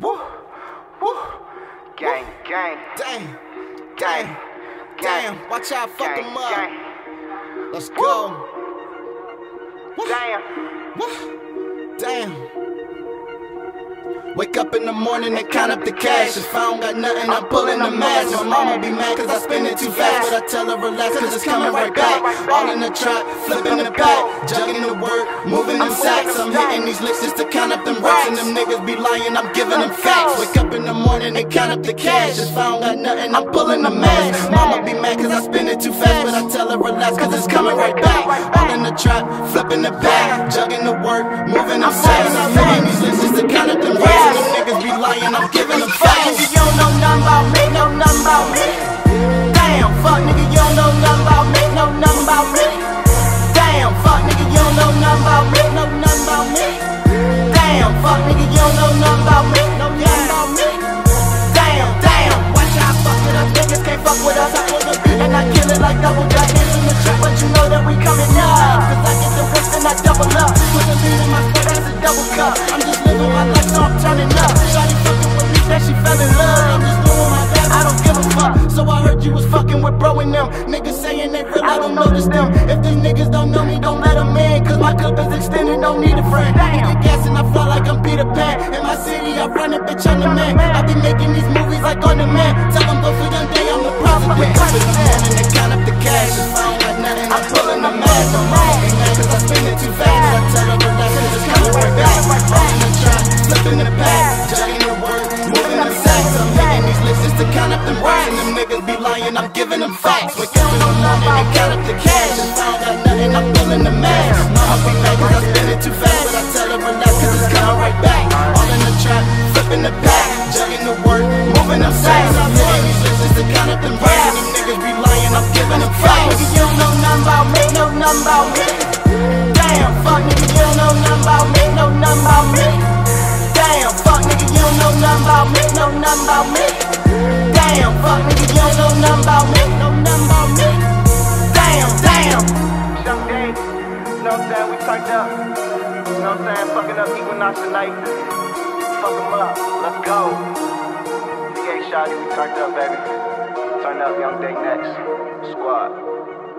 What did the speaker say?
Woo, woo. Gang, gang, Damn, gang, gang. damn, watch out, fuck gang, them up. gang. Let's go. Damn. What? Damn. Wake up in the morning and count up the cash. If I don't got nothing, I'm pulling the mask. My mama be mad cause I spend it too fast. But I tell her relax cause it's coming right back. All in the trap, flipping the back. Jugging the work, moving them sacks. I'm hitting these licks just to count up And them niggas be lying, I'm giving them facts. Wake up in the morning and count up the cash. If I don't got nothing, I'm pulling the mask. Mama be mad cause I spend it too fast. But I tell her relax cause it's coming right back. All in the trap, flipping the back. Jugging the work, moving them sacks. I'm hitting these just to count up them racks. Them niggas be lying, I'm you don't know nothing about me. Damn, damn, watch fuck niggas can't fuck with us. And I kill it like double. It's in the trap, but you know that we coming up. Cause I get the wrist and I double up. Put the beat in my foot, that's a double cup. I'm just living my life, so I'm turning up. Fucking with me, that she fell in love. I'm just doing my I don't give a fuck. So I heard you was fucking with bro and them. Niggas saying they real, I don't notice them. If these niggas don't know me, don't let my clip is extended, don't need a friend. Nigga gas and I fly like I'm Peter Pan. In my city, I run it, bitch, I'm the man. I be making these movies like on the man. Tell them go for Young Dai, I'm the president. Wake up in the morning and count up the cash. Giving them facts. Wake up in the morning and count up the cash. If I don't nothing, I'm pulling the mask. Mama be mad cause I spend it too fast. But I tell her relax cause it's coming right back. All in the trap, flipping the back. Jugging the work, moving them sacks. I'm hitting these just to count up them racks. And them niggas be lying, I'm giving them facts. nigga, you don't know nothing about me, know nothing about me. Damn, fuck nigga, you don't know nothing about me, know nothing about me. Damn, fuck nigga, you don't know nothing about me, know nothing about me. Damn, fuck nigga, you don't know nothing about me, me. Damn, damn. Young you know what I'm saying? We turned up. You know what I'm saying? Fucking up Equinox tonight. Fuck 'em up. Let's go. DA Shotty, we turned up, baby. Turn up, Young Dai next. Squad.